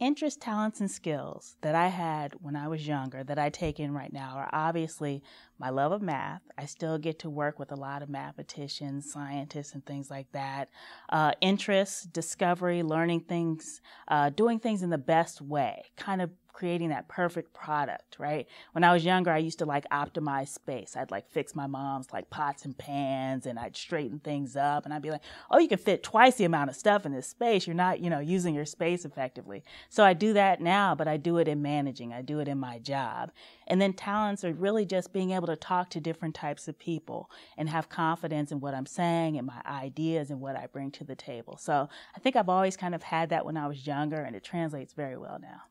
interests, talents, and skills that I had when I was younger that I take in right now are obviously my love of math. I still get to work with a lot of mathematicians, scientists, and things like that. Uh, interests, discovery, learning things, uh, doing things in the best way, kind of creating that perfect product, right? When I was younger, I used to like optimize space. I'd like fix my mom's like pots and pans and I'd straighten things up and I'd be like, oh, you can fit twice the amount of stuff in this space. You're not, you know, using your space effectively. So I do that now, but I do it in managing. I do it in my job. And then talents are really just being able to talk to different types of people and have confidence in what I'm saying and my ideas and what I bring to the table. So I think I've always kind of had that when I was younger and it translates very well now.